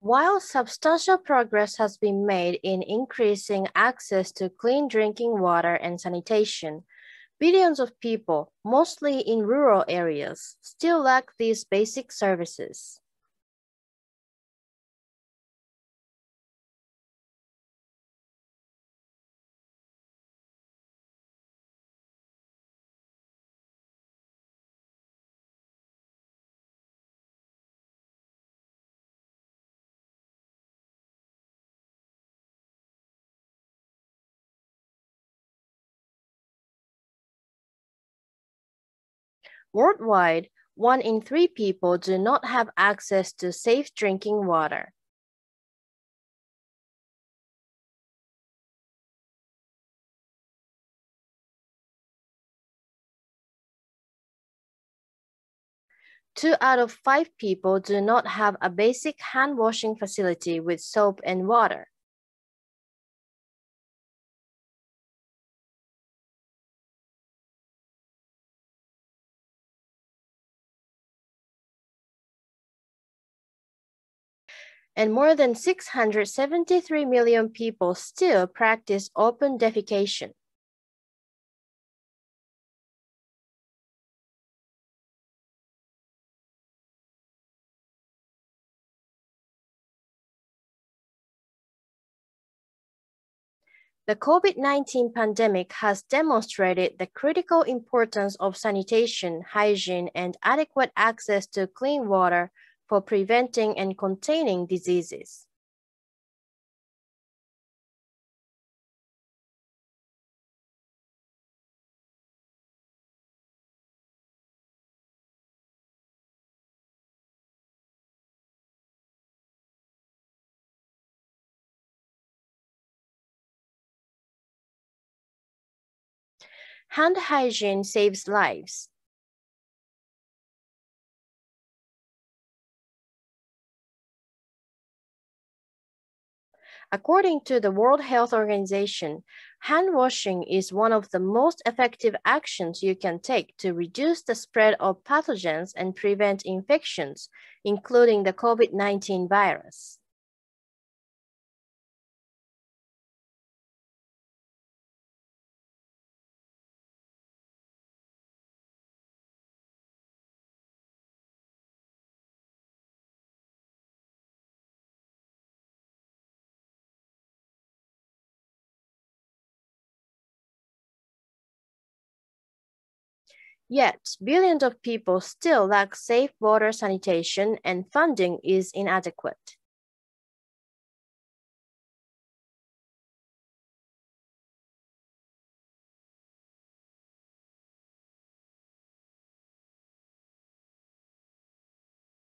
While substantial progress has been made in increasing access to clean drinking water and sanitation, billions of people, mostly in rural areas, still lack these basic services. Worldwide, one in three people do not have access to safe drinking water. Two out of five people do not have a basic hand washing facility with soap and water. And more than 673 million people still practice open defecation. The COVID-19 pandemic has demonstrated the critical importance of sanitation, hygiene, and adequate access to clean water for preventing and containing diseases. Hand hygiene saves lives. According to the World Health Organization, hand washing is one of the most effective actions you can take to reduce the spread of pathogens and prevent infections, including the COVID-19 virus. Yet, billions of people still lack safe water sanitation and funding is inadequate.